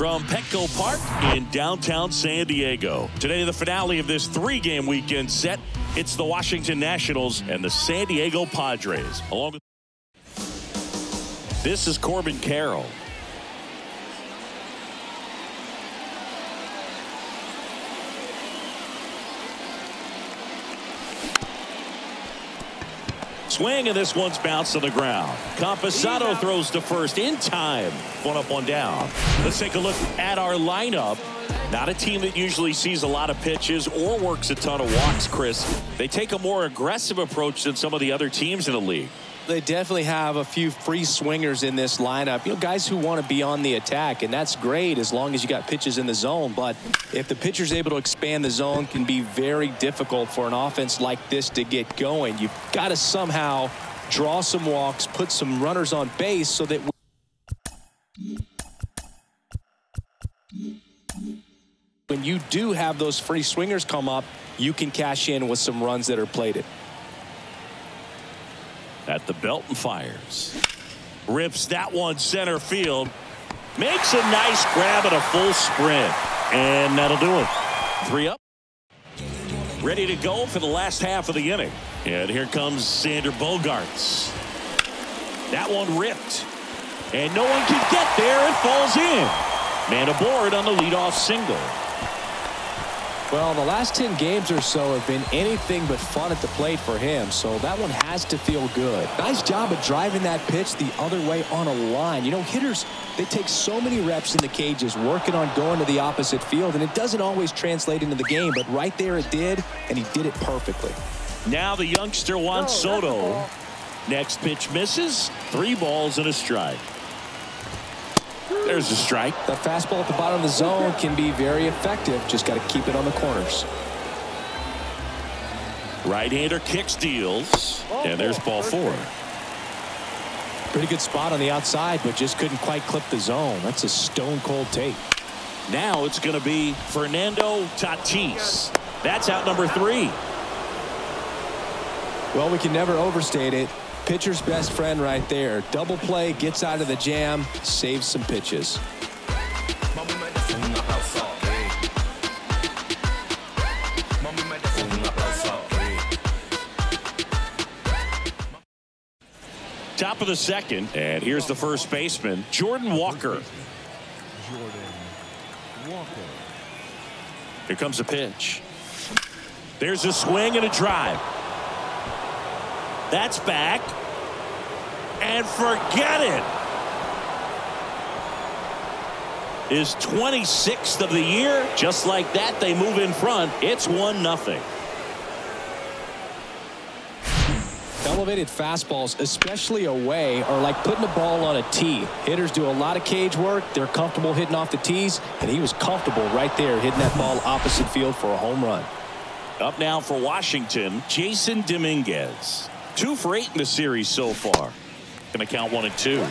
from Petco Park in downtown San Diego. Today, the finale of this three game weekend set. It's the Washington Nationals and the San Diego Padres. Along with this is Corbin Carroll. Swing, and this one's bounced to the ground. Campusano throws to first in time. One up, one down. Let's take a look at our lineup. Not a team that usually sees a lot of pitches or works a ton of walks, Chris. They take a more aggressive approach than some of the other teams in the league. They definitely have a few free swingers in this lineup. You know, guys who want to be on the attack, and that's great as long as you got pitches in the zone. But if the pitcher's able to expand the zone, can be very difficult for an offense like this to get going. You've got to somehow draw some walks, put some runners on base so that when you do have those free swingers come up, you can cash in with some runs that are plated. At the belt and fires. Rips that one center field. Makes a nice grab at a full sprint. And that'll do it. Three up. Ready to go for the last half of the inning. And here comes Xander Bogaerts. That one ripped. And no one can get there. It falls in. Man aboard on the leadoff single. Well, the last 10 games or so have been anything but fun at the plate for him, so that one has to feel good. Nice job of driving that pitch the other way on a line. You know, hitters, they take so many reps in the cages working on going to the opposite field, and it doesn't always translate into the game, but right there it did, and he did it perfectly. Now the youngster Juan Soto. Next pitch misses. Three balls and a strike. There's a strike. The fastball at the bottom of the zone can be very effective. Just got to keep it on the corners. Right-hander kicks deals. Oh, and there's ball four. Pretty good spot on the outside, but just couldn't quite clip the zone. That's a stone cold take. Now it's going to be Fernando Tatis. That's out number three. Well, we can never overstate it. Pitcher's best friend right there. Double play, gets out of the jam, saves some pitches. Top of the second, and here's the first baseman, Jordan Walker. Jordan Walker. Here comes a pitch. There's a swing and a drive. That's back. And forget it. Is 26th of the year. Just like that, they move in front. It's 1 nothing. Elevated fastballs, especially away, are like putting a ball on a tee. Hitters do a lot of cage work. They're comfortable hitting off the tees, and he was comfortable right there hitting that ball opposite field for a home run. Up now for Washington, Jasson Dominguez. Two for eight in the series so far. To count one and two.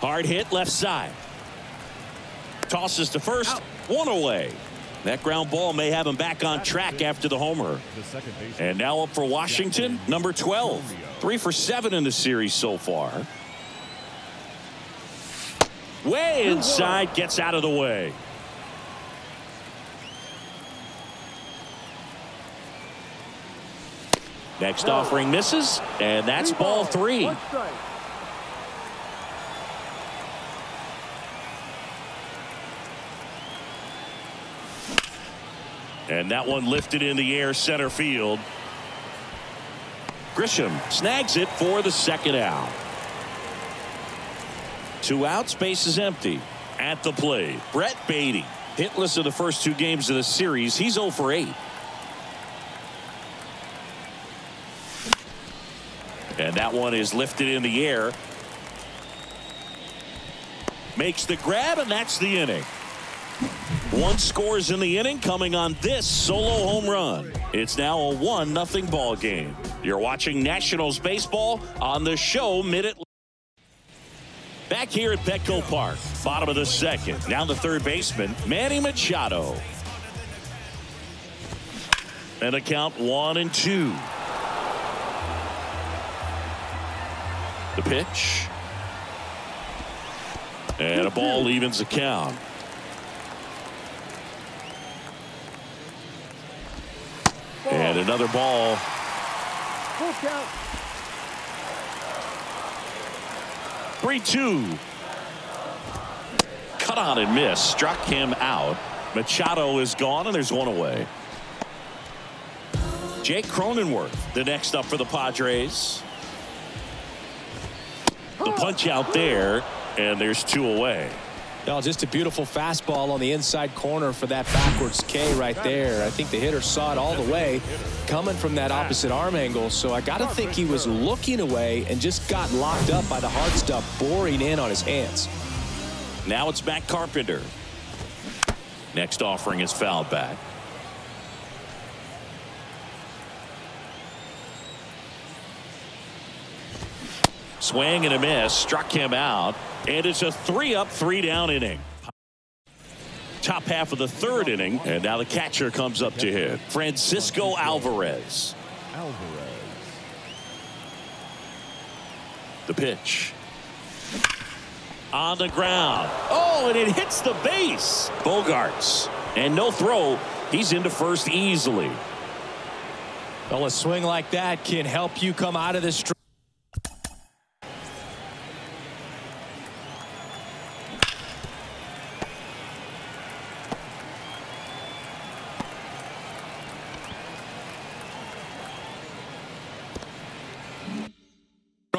Hard hit left side. Tosses to first. One away. That ground ball may have him back on track after the homer. And now up for Washington, number 12. Three for seven in the series so far. Way inside, gets out of the way. Next offering misses, and that's ball three. And that one lifted in the air center field. Grisham snags it for the second out. Two outs, base is empty. At the plate, Brett Baty. Hitless in the first two games of the series. He's 0 for 8. And that one is lifted in the air. Makes the grab, and that's the inning. One scores in the inning coming on this solo home run. It's now a 1 nothing ball game. You're watching Nationals baseball on the show mid Back here at Petco Park, bottom of the second. Now the third baseman, Manny Machado. And a count one and two. The pitch. And a ball evens the count. And another ball. Full count. 3 2. Cut on and miss. Struck him out. Machado is gone, and there's one away. Jake Cronenworth, the next up for the Padres. The punch out there, and there's two away. Oh, just a beautiful fastball on the inside corner for that backwards K right there. I think the hitter saw it all the way coming from that opposite arm angle. So I got to think he was looking away and just got locked up by the hard stuff boring in on his hands. Now it's Matt Carpenter. Next offering is fouled back. Swing and a miss. Struck him out. And it's a three up, three down inning. Top half of the third inning. And now the catcher comes up to hit. Francisco Alvarez. Alvarez. The pitch. On the ground. Oh, and it hits the base. Bogaerts. And no throw. He's into first easily. Well, a swing like that can help you come out of this.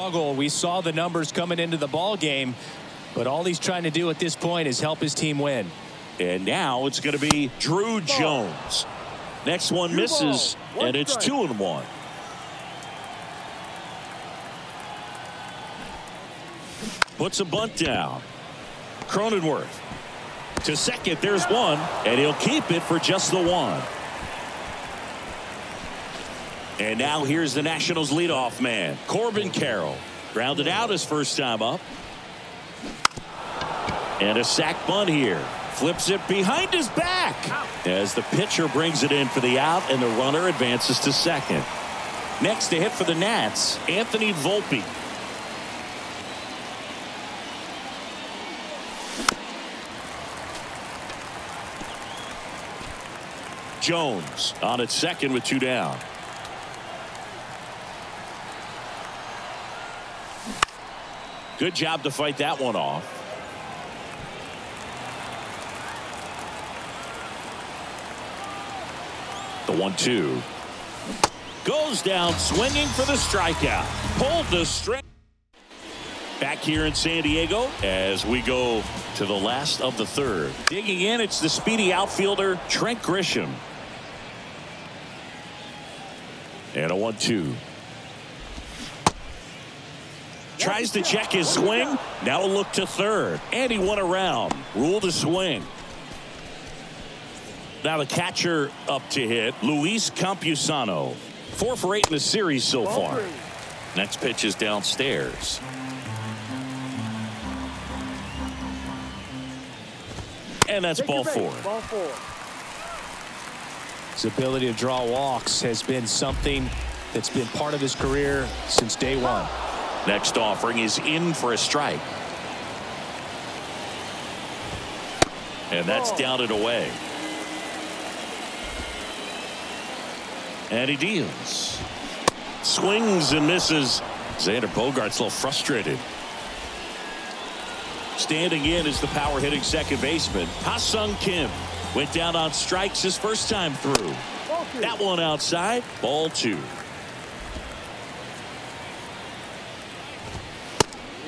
Struggle. We saw the numbers coming into the ball game, but all he's trying to do at this point is help his team win. And now it's going to be Druw Jones. Next one misses, and it's two and one. Puts a bunt down. Cronenworth to second. There's one, and he'll keep it for just the one. And now here's the Nationals leadoff man, Corbin Carroll. Grounded out his first time up. And a sac bunt here. Flips it behind his back as the pitcher brings it in for the out and the runner advances to second. Next to hit for the Nats, Anthony Volpe. Jones on its second with two down. Good job to fight that one off. The one two goes down swinging for the strikeout. Pulled the string. Back here in San Diego as we go to the last of the third. Digging in, it's the speedy outfielder Trent Grisham. And a one two. Tries to check his swing. Now a look to third. And he went around. Rule to swing. Now the catcher up to hit. Luis Campusano. Four for eight in the series so far. Next pitch is downstairs. And that's ball four. Ball four. His ability to draw walks has been something that's been part of his career since day one. Next offering is in for a strike. And that's oh. down and away. And he deals. Swings and misses. Xander Bogaerts a little frustrated. Standing in is the power hitting second baseman. Ha-Sung Kim went down on strikes his first time through. That one outside. Ball two.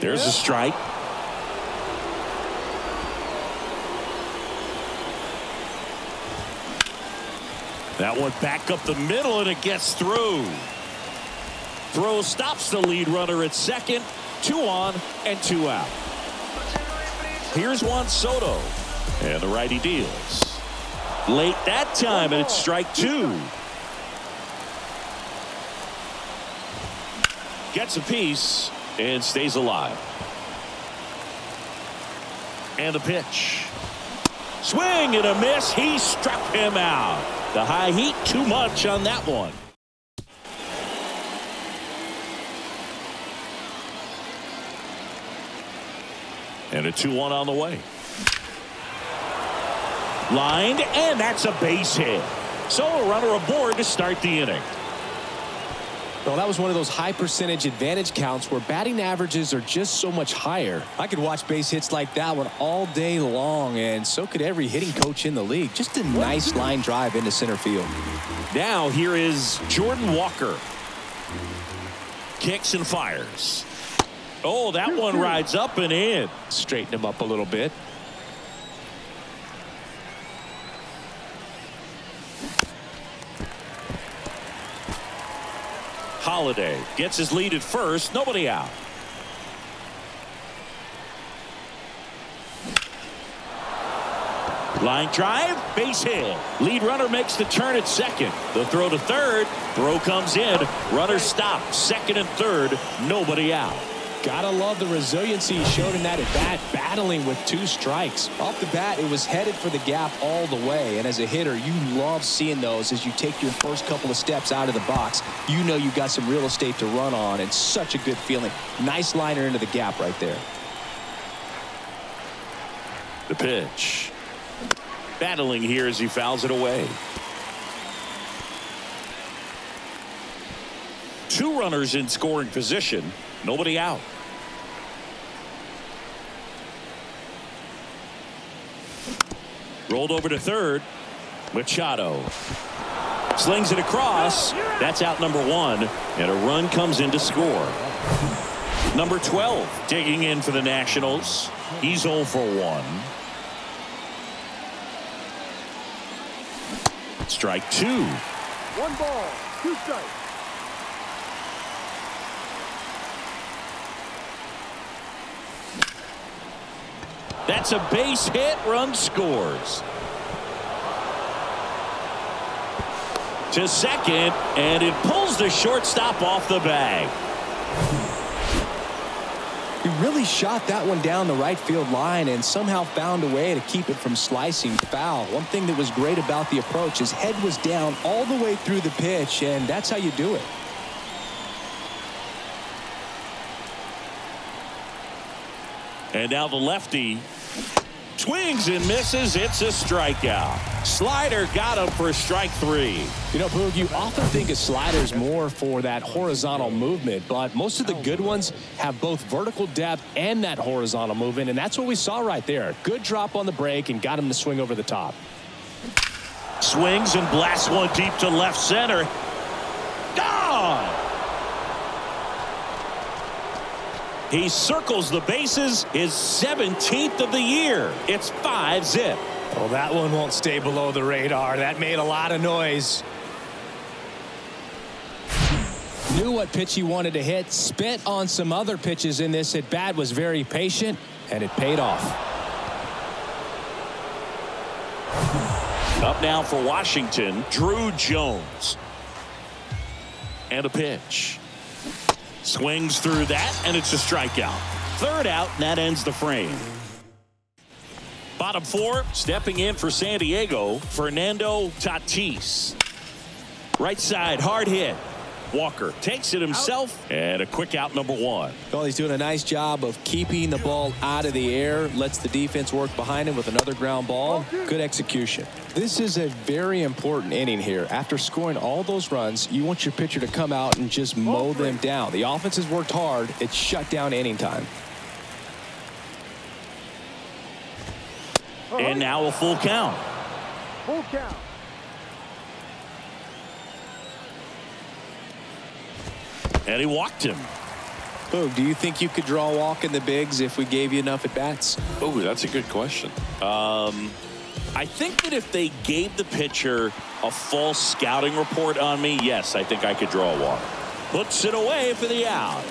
There's a strike. That one back up the middle and it gets through. Throw stops the lead runner at second. Two on and two out. Here's Juan Soto. And the righty deals. Late that time and it's strike two. Gets a piece and stays alive. And a pitch. Swing and a miss. He struck him out. The high heat, too much on that one. And a 2-1 on the way. Lined, and that's a base hit. So a runner aboard to start the inning. Well, that was one of those high percentage advantage counts where batting averages are just so much higher. I could watch base hits like that one all day long, and so could every hitting coach in the league. Just a nice line drive into center field. Now here is Jordan Walker. Kicks and fires. Oh, that one rides up and in. Straighten him up a little bit. Holliday gets his lead at first. Nobody out. Line drive, base hit. Lead runner makes the turn at second. The throw to third. Throw comes in. Runner stopped. Second and third. Nobody out. Gotta love the resiliency he showed in that at bat, battling with two strikes. Off the bat, it was headed for the gap all the way. And as a hitter, you love seeing those as you take your first couple of steps out of the box. You know you've got some real estate to run on, and such a good feeling. Nice liner into the gap right there. The pitch. Battling here as he fouls it away. Two runners in scoring position. Nobody out. Rolled over to third. Machado. Slings it across. That's out number one. And a run comes in to score. Number 12 digging in for the Nationals. He's 0 for 1. Strike two. One ball, two strikes. That's a base hit. Run scores. To second, and it pulls the shortstop off the bag. He really shot that one down the right field line and somehow found a way to keep it from slicing foul. One thing that was great about the approach, his head was down all the way through the pitch, and that's how you do it. And now the lefty swings and misses. It's a strikeout. Slider got him for strike three. You know, Boog, you often think of sliders more for that horizontal movement, but most of the good ones have both vertical depth and that horizontal movement, and that's what we saw right there. Good drop on the break and got him to swing over the top. Swings and blasts one deep to left center. Gone! He circles the bases, his 17th of the year. It's 5 zip. Well, that one won't stay below the radar. That made a lot of noise. Knew what pitch he wanted to hit, spit on some other pitches in this at bat, was very patient, and it paid off. Up now for Washington, Druw Jones. And a pitch. Swings through that, and it's a strikeout. Third out, and that ends the frame. Bottom four, stepping in for San Diego, Fernando Tatis. Right side, hard hit. Walker takes it himself, and a quick out number one. Well, he's doing a nice job of keeping the ball out of the air, lets the defense work behind him with another ground ball. Good execution. This is a very important inning here. After scoring all those runs, you want your pitcher to come out and just mow them down. The offense has worked hard. It's shut down inning time. And now a full count. Full count. And he walked him. Boog, do you think you could draw a walk in the bigs if we gave you enough at bats? Oh, that's a good question. Um, I think that if they gave the pitcher a false scouting report on me, yes, I think I could draw a walk. Puts it away for the out.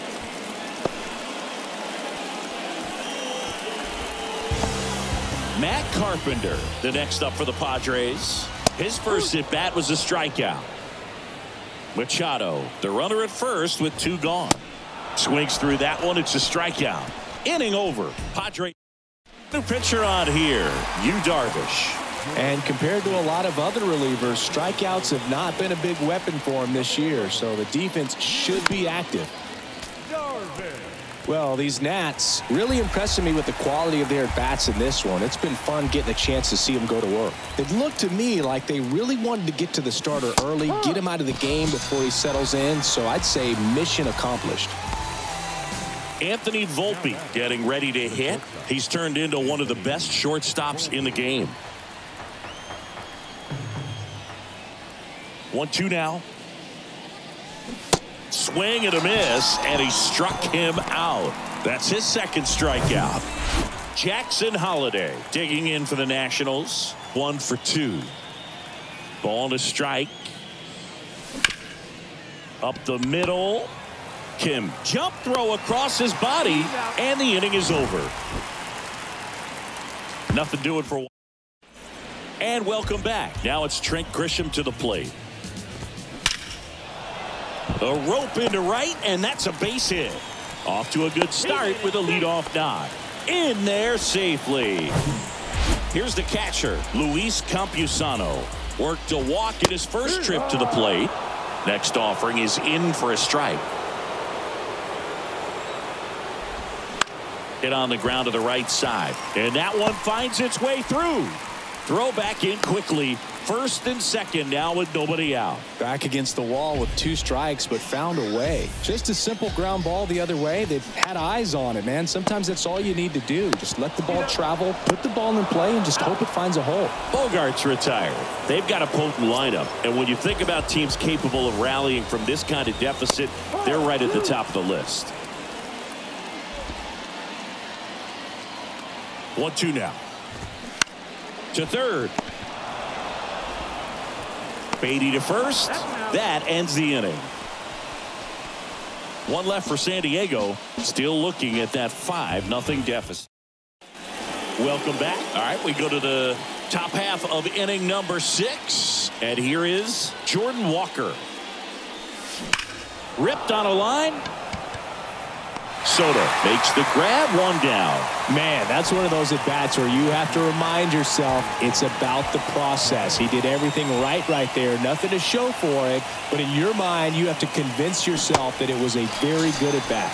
Matt Carpenter, the next up for the Padres. His first at bat was a strikeout. Machado, the runner at first with two gone. Swings through that one. It's a strikeout. Inning over. Padre. New pitcher on here. Yu Darvish. And compared to a lot of other relievers, strikeouts have not been a big weapon for him this year. So the defense should be active. Well, these Nats really impressing me with the quality of their bats in this one. It's been fun getting a chance to see them go to work. It looked to me like they really wanted to get to the starter early, get him out of the game before he settles in. So I'd say mission accomplished. Anthony Volpe getting ready to hit. He's turned into one of the best shortstops in the game. One two now. Swing and a miss, and he struck him out. That's his second strikeout. Jackson Holliday digging in for the Nationals. One for two. Ball to strike. Up the middle. Kim jump throw across his body, and the inning is over. Nothing doing for. One. And welcome back. Now it's Trent Grisham to the plate. A rope into right, and that's a base hit. Off to a good start with a leadoff nod. In there safely. Here's the catcher, Luis Campusano. Worked a walk in his first trip to the plate. Next offering is in for a strike. Hit on the ground to the right side. And that one finds its way through. Throw back in quickly. First and second now with nobody out. Back against the wall with two strikes, but found a way. Just a simple ground ball the other way. They've had eyes on it, man. Sometimes that's all you need to do. Just let the ball travel, put the ball in play, and just hope it finds a hole. Bogaerts retired. They've got a potent lineup. And when you think about teams capable of rallying from this kind of deficit, they're right at the top of the list. One two now. To third. Baty to first. That ends the inning. One left for San Diego. Still looking at that 5 nothing deficit. Welcome back. All right, we go to the top half of inning number six. And here is Jordan Walker. Ripped on a line. Soto makes the grab one down. Man, that's one of those at bats where you have to remind yourself it's about the process. He did everything right right there. Nothing to show for it. But in your mind, you have to convince yourself that it was a very good at bat.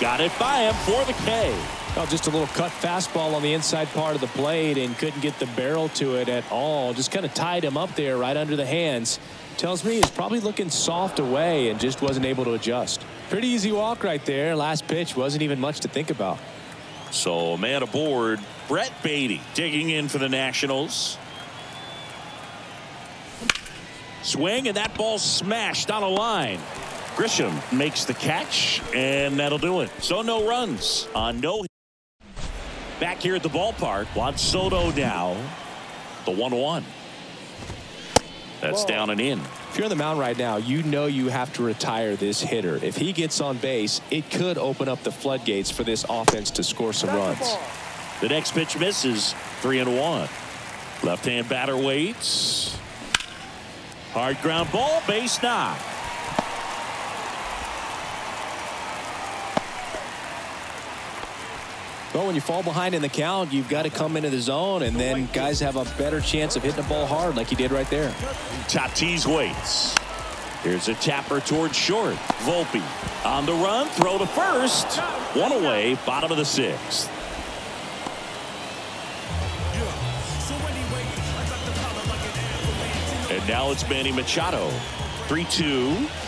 Got it by him for the K. Just a little cut fastball on the inside part of the plate and couldn't get the barrel to it at all. Just kind of tied him up there right under the hands. Tells me he's probably looking soft away and just wasn't able to adjust. Pretty easy walk right there. Last pitch wasn't even much to think about. So man aboard Brett Baty digging in for the Nationals. Swing and that ball smashed on a line. Grisham makes the catch and that'll do it. So no runs on no. Back here at the ballpark. Juan Soto now. The 1 1. That's Whoa. down and in. If you're on the mound right now, you know you have to retire this hitter. If he gets on base, it could open up the floodgates for this offense to score some runs. The next pitch misses. Three and one. Left hand batter waits. Hard ground ball, base knock. Well, when you fall behind in the count, you've got to come into the zone, and then guys have a better chance of hitting the ball hard like he did right there. Tatis waits. Here's a tapper towards short. Volpe on the run, throw to first. One away, bottom of the sixth. And now it's Manny Machado. 3-2.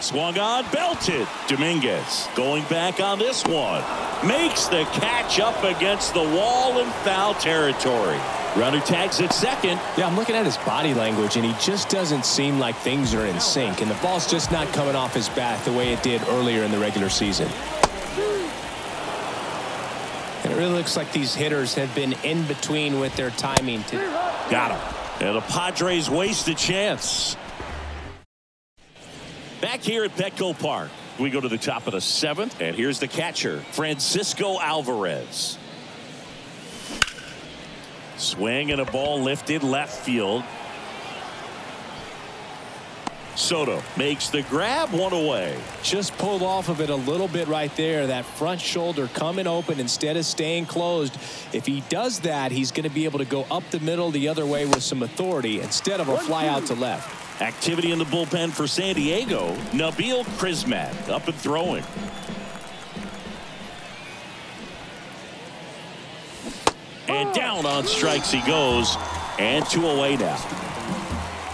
Swung on, belted. Dominguez going back on this one. Makes the catch up against the wall in foul territory. Runner tags at second. Yeah, I'm looking at his body language, and he just doesn't seem like things are in sync, and the ball's just not coming off his bat the way it did earlier in the regular season. And it really looks like these hitters have been in between with their timing. To Got him. And the Padres waste a chance. Back here at Petco Park, we go to the top of the seventh, and here's the catcher, Francisco Alvarez. Swing and a ball lifted left field. Soto makes the grab one away. Just pulled off of it a little bit right there. That front shoulder coming open instead of staying closed. If he does that, he's going to be able to go up the middle the other way with some authority instead of a fly out to left. Activity in the bullpen for San Diego. Nabil Crismatt up and throwing. And oh. down on strikes he goes. And two away now.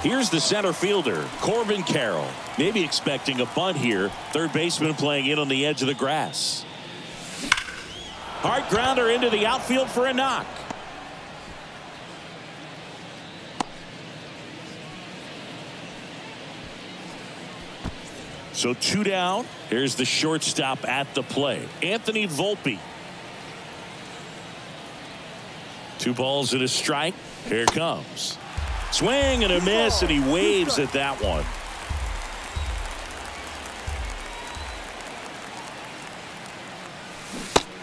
Here's the center fielder, Corbin Carroll. Maybe expecting a bunt here. Third baseman playing in on the edge of the grass. Hard grounder into the outfield for a knock. So two down. Here's the shortstop at the play. Anthony Volpe. Two balls and a strike. Here comes. Swing and a miss, and he waves at that one.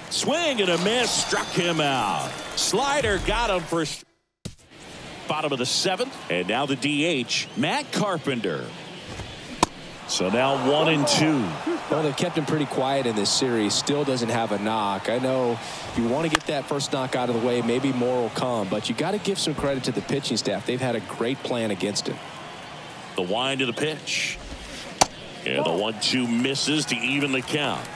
Swing and a miss, struck him out. Slider got him for bottom of the seventh, and now the DH, Matt Carpenter. So now one and two. Well, they've kept him pretty quiet in this series. Still doesn't have a knock. I know if you want to get that first knock out of the way. Maybe more will come, but you got to give some credit to the pitching staff. They've had a great plan against him. The wind to the pitch. And the one-two misses to even the count.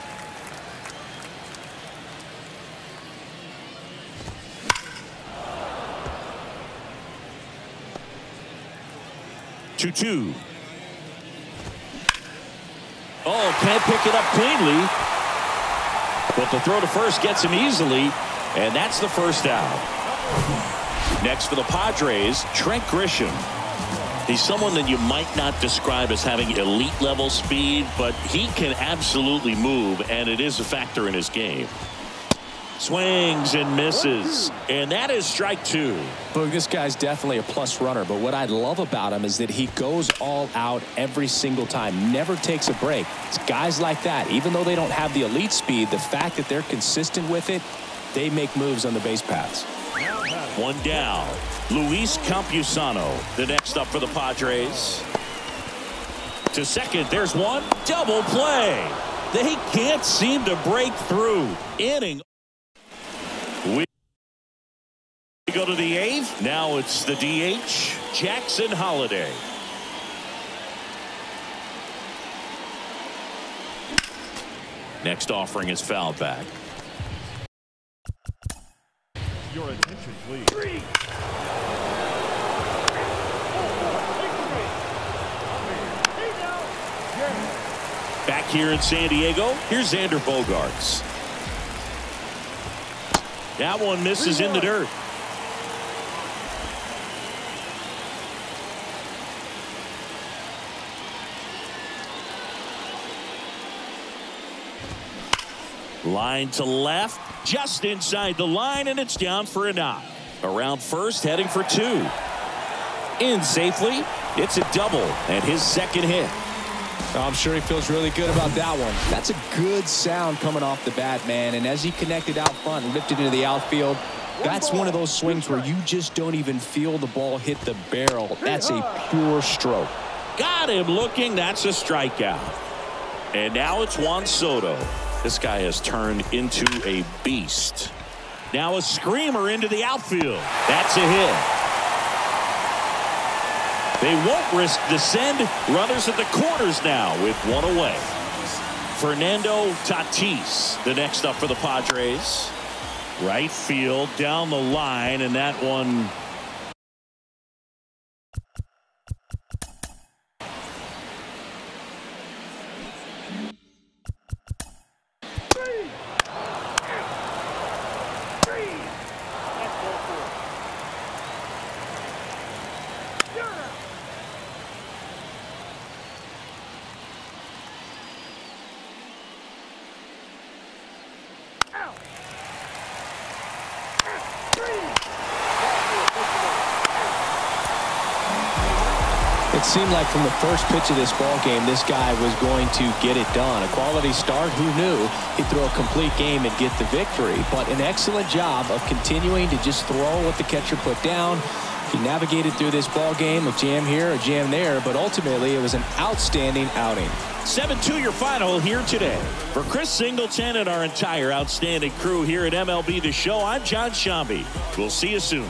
Two-two. Oh, can't pick it up cleanly. But the throw to first gets him easily, and that's the first out. Next for the Padres, Trent Grisham. He's someone that you might not describe as having elite level speed, but he can absolutely move, and it is a factor in his game. Swings and misses. And that is strike two. Look, this guy's definitely a plus runner, but what I love about him is that he goes all out every single time, never takes a break. It's guys like that, even though they don't have the elite speed, the fact that they're consistent with it, they make moves on the base paths. One down. Luis Campusano, the next up for the Padres. To second, there's one. Double play. They can't seem to break through. Inning we go to the eighth. Now it's the DH, Jackson Holliday. Next offering is fouled back. Your attention, please. Three. Back here in San Diego, here's Xander Bogaerts. That one misses in the dirt. Line to left, just inside the line, and it's down for a knock. Around first, heading for two. In safely, it's a double, and his second hit. Oh, I'm sure he feels really good about that one. That's a good sound coming off the bat, man. And as he connected out front and lifted into the outfield, that's one of those swings where you just don't even feel the ball hit the barrel. That's a pure stroke. Got him looking. That's a strikeout. And now it's Juan Soto. This guy has turned into a beast. Now a screamer into the outfield. That's a hit. They won't risk descend. Runners at the corners now with one away. Fernando Tatis, the next up for the Padres. Right field down the line, and that one seemed like from the first pitch of this ball game, this guy was going to get it done. A quality start, who knew he'd throw a complete game and get the victory, but an excellent job of continuing to just throw what the catcher put down. He navigated through this ball game, a jam here, a jam there, but ultimately it was an outstanding outing. 7-2 your final here today. For Chris Singleton and our entire outstanding crew here at MLB The Show, I'm Jon Sciambi. We'll see you soon.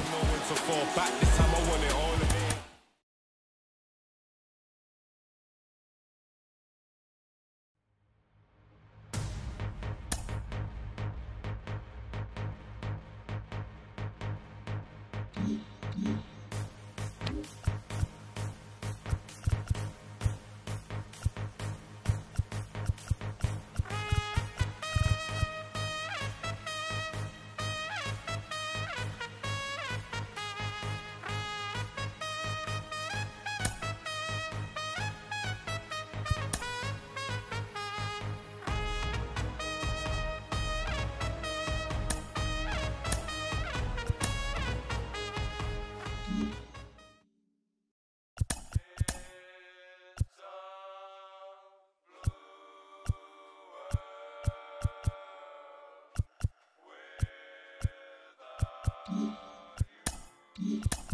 Yeah.